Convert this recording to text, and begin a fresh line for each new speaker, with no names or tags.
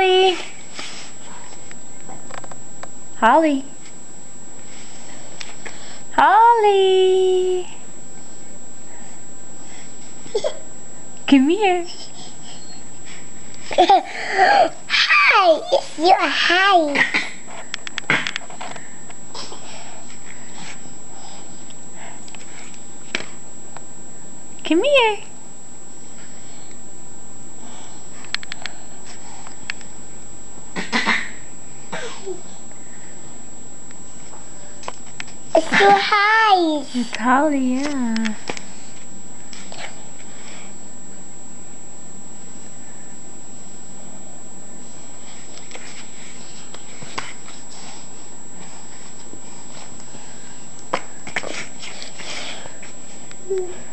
Holly. Holly. Holly. Come here.
hi, it's your hi.
Come here.
It's so high.
It's probably, yeah. Mm.